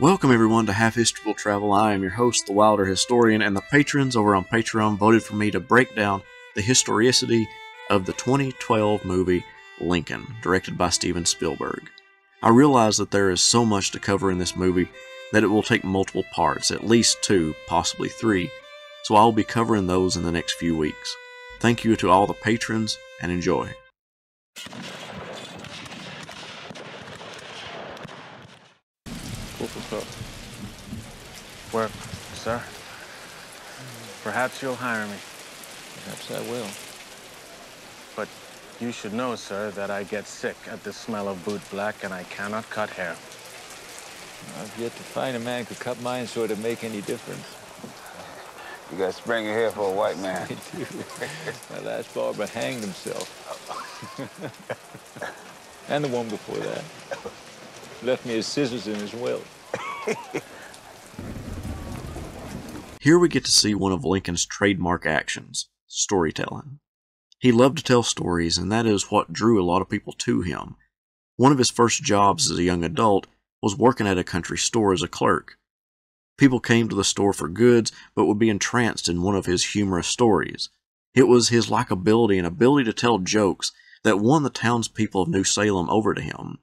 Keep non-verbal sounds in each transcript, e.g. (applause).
Welcome everyone to Have History Will Travel. I am your host, the Wilder Historian, and the patrons over on Patreon voted for me to break down the historicity of the 2012 movie Lincoln, directed by Steven Spielberg. I realize that there is so much to cover in this movie that it will take multiple parts, at least two, possibly three, so I will be covering those in the next few weeks. Thank you to all the patrons, and enjoy. Work, sir. Perhaps you'll hire me. Perhaps I will. But you should know, sir, that I get sick at the smell of boot black and I cannot cut hair. I've yet to find a man who could cut mine so it'd make any difference. You got spring your hair for a white man. (laughs) I do. My last barber hanged himself. (laughs) and the one before that. Left me his scissors in his will. Here we get to see one of Lincoln's trademark actions storytelling. He loved to tell stories, and that is what drew a lot of people to him. One of his first jobs as a young adult was working at a country store as a clerk. People came to the store for goods, but would be entranced in one of his humorous stories. It was his likability and ability to tell jokes that won the townspeople of New Salem over to him,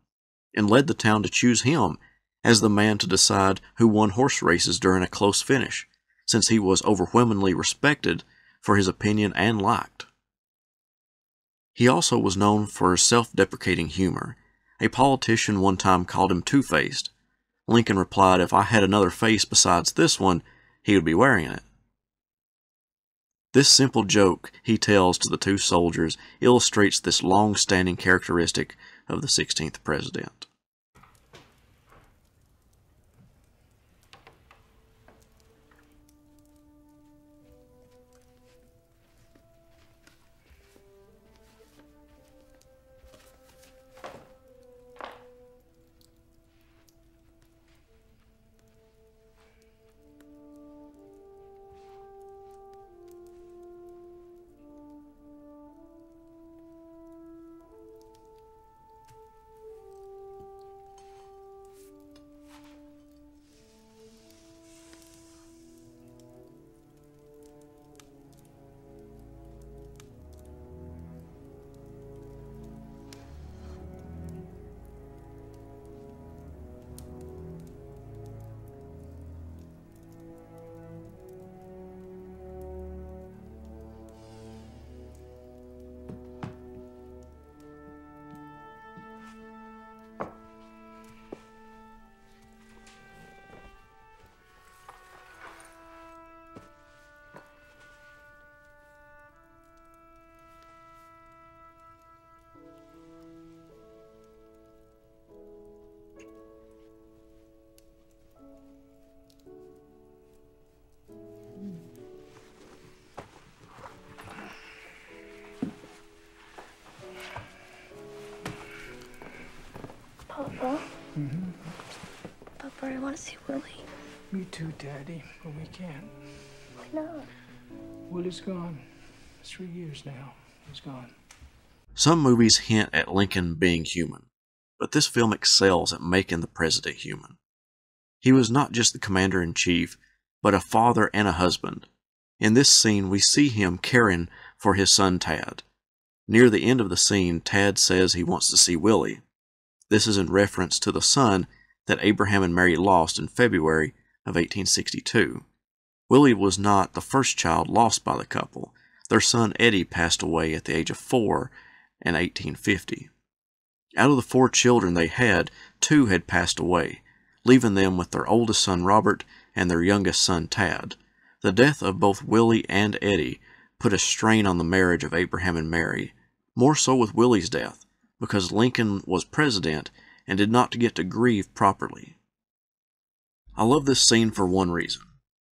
and led the town to choose him as the man to decide who won horse races during a close finish, since he was overwhelmingly respected for his opinion and liked. He also was known for his self deprecating humor. A politician one time called him two faced, Lincoln replied, If I had another face besides this one, he would be wearing it. This simple joke he tells to the two soldiers illustrates this long standing characteristic of the 16th president. Papa, I want Willie. Me too, Daddy, but we can't. Why not? Willie's gone. It's Three years now. He's gone. Some movies hint at Lincoln being human, but this film excels at making the president human. He was not just the commander in chief, but a father and a husband. In this scene, we see him caring for his son Tad. Near the end of the scene, Tad says he wants to see Willie, this is in reference to the son that Abraham and Mary lost in February of 1862. Willie was not the first child lost by the couple. Their son Eddie passed away at the age of four in 1850. Out of the four children they had, two had passed away, leaving them with their oldest son Robert and their youngest son Tad. The death of both Willie and Eddie put a strain on the marriage of Abraham and Mary, more so with Willie's death because Lincoln was president and did not get to grieve properly. I love this scene for one reason.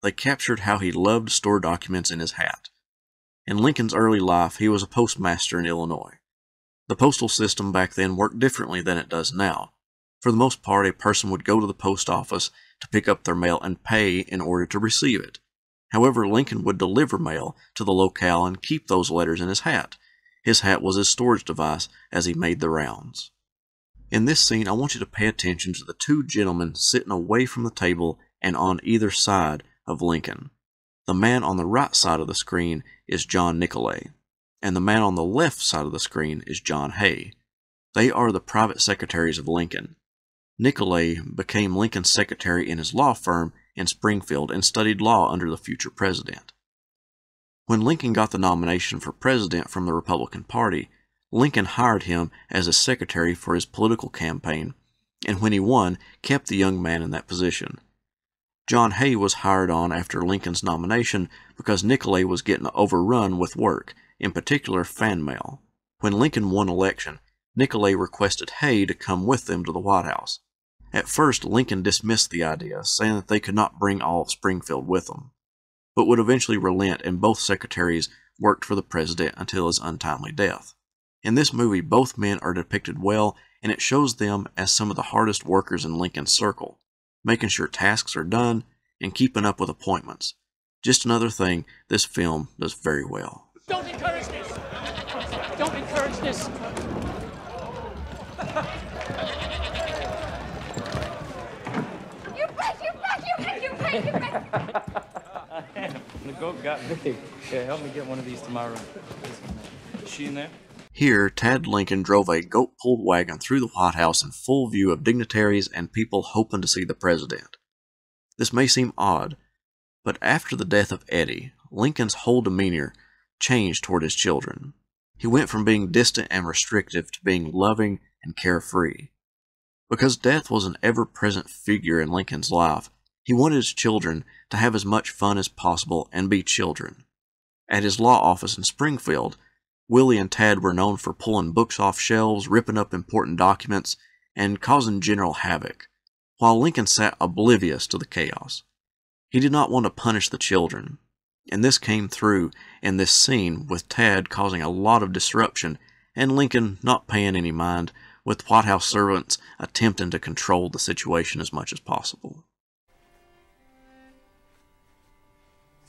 They captured how he loved to store documents in his hat. In Lincoln's early life, he was a postmaster in Illinois. The postal system back then worked differently than it does now. For the most part, a person would go to the post office to pick up their mail and pay in order to receive it. However, Lincoln would deliver mail to the locale and keep those letters in his hat, his hat was his storage device as he made the rounds. In this scene, I want you to pay attention to the two gentlemen sitting away from the table and on either side of Lincoln. The man on the right side of the screen is John Nicolay, and the man on the left side of the screen is John Hay. They are the private secretaries of Lincoln. Nicolay became Lincoln's secretary in his law firm in Springfield and studied law under the future president. When Lincoln got the nomination for president from the Republican Party, Lincoln hired him as a secretary for his political campaign, and when he won, kept the young man in that position. John Hay was hired on after Lincoln's nomination because Nicolay was getting overrun with work, in particular fan mail. When Lincoln won election, Nicolay requested Hay to come with them to the White House. At first, Lincoln dismissed the idea, saying that they could not bring all of Springfield with them, but would eventually relent and both secretaries worked for the president until his untimely death. In this movie, both men are depicted well, and it shows them as some of the hardest workers in Lincoln's circle making sure tasks are done, and keeping up with appointments. Just another thing this film does very well. Don't encourage this! Don't encourage this! The goat got big. Yeah, help me get one of these tomorrow. Is she in there? Here, Tad Lincoln drove a goat pulled wagon through the White House in full view of dignitaries and people hoping to see the president. This may seem odd, but after the death of Eddie, Lincoln's whole demeanor changed toward his children. He went from being distant and restrictive to being loving and carefree. Because death was an ever present figure in Lincoln's life, he wanted his children to have as much fun as possible and be children. At his law office in Springfield, Willie and Tad were known for pulling books off shelves, ripping up important documents, and causing general havoc, while Lincoln sat oblivious to the chaos. He did not want to punish the children, and this came through in this scene with Tad causing a lot of disruption and Lincoln not paying any mind, with White House servants attempting to control the situation as much as possible.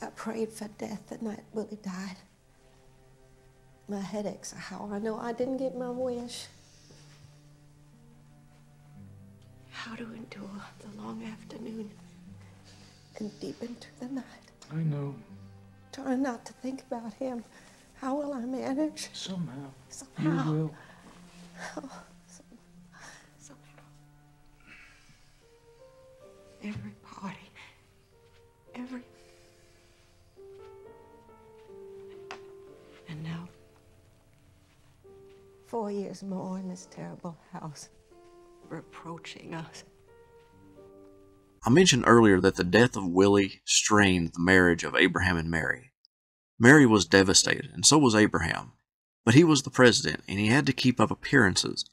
I prayed for death the night Willie died. My headaches how I know I didn't get my wish. How to endure the long afternoon and deep into the night. I know. Trying not to think about him. How will I manage? Somehow. Somehow. You will. Oh, somehow. Every party. Every. Four years more in this terrible house. Reproaching us. I mentioned earlier that the death of Willie strained the marriage of Abraham and Mary. Mary was devastated, and so was Abraham. But he was the president, and he had to keep up appearances.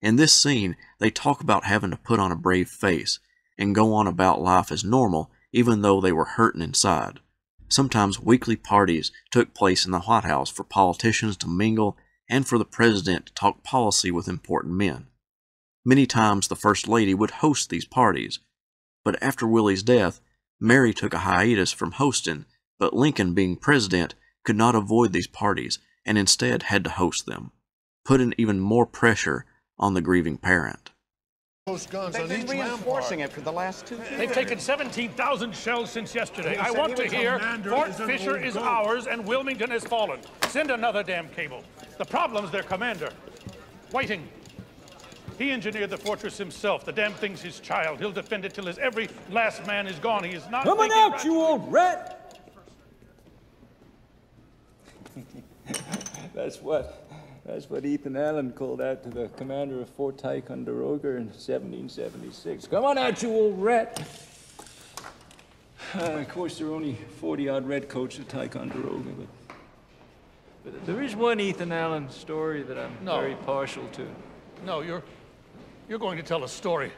In this scene, they talk about having to put on a brave face and go on about life as normal, even though they were hurting inside. Sometimes weekly parties took place in the White House for politicians to mingle and for the president to talk policy with important men. Many times the First Lady would host these parties, but after Willie's death, Mary took a hiatus from hosting, but Lincoln, being president, could not avoid these parties and instead had to host them, putting even more pressure on the grieving parent. They've been reinforcing it for the last two years. They've taken 17,000 shells since yesterday. I want to hear Fort is Fisher is goat. ours and Wilmington has fallen. Send another damn cable. The problem's their commander. Whiting. He engineered the fortress himself. The damn thing's his child. He'll defend it till his every last man is gone. He is not Coming making out, rash- you old rat! (laughs) That's what that's what Ethan Allen called out to the commander of Fort Ticonderoga in 1776. Come on out, you old rat! Uh, of course, there are only 40 odd redcoats at Ticonderoga, but, but there is one Ethan Allen story that I'm No. very partial to. No, you're you're going to tell a story.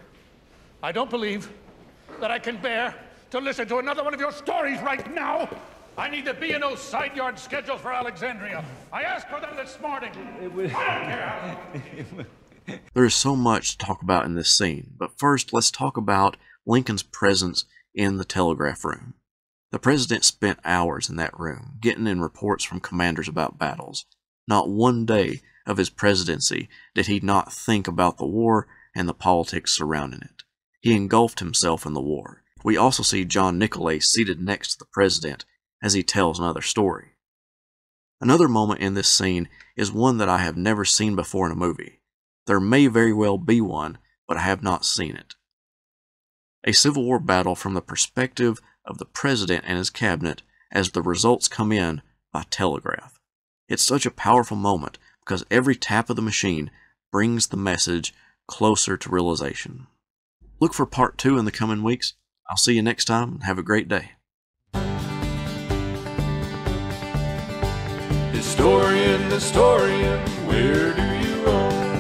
I don't believe that I can bear to listen to another one of your stories right now. I need the B&O side yard schedule for Alexandria. I asked for them this morning. It was, I don't care. There (laughs) is so much to talk about in this scene, but first let's talk about Lincoln's presence in the telegraph room. The president spent hours in that room, getting in reports from commanders about battles. Not one day of his presidency did he not think about the war and the politics surrounding it. He engulfed himself in the war. We also see John Nicolay seated next to the president as he tells another story. Another moment in this scene is one that I have never seen before in a movie. There may very well be one, but I have not seen it. A Civil War battle from the perspective of the president and his cabinet as the results come in by telegraph. It's such a powerful moment because every tap of the machine brings the message closer to realization. Look for part two in the coming weeks. I'll see you next time and have a great day. Historian, historian, where do you roam?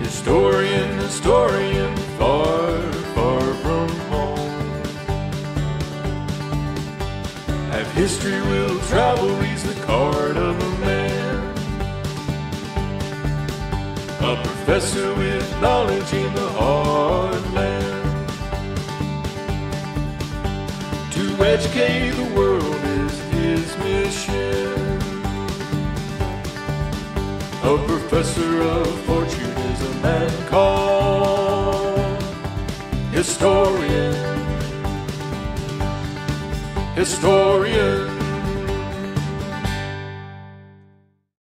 Historian, historian, far, far from home. Have history will travel reads the card of a man. A professor with knowledge in the heartland. To educate the world professor of fortune is a man called historian. Historian.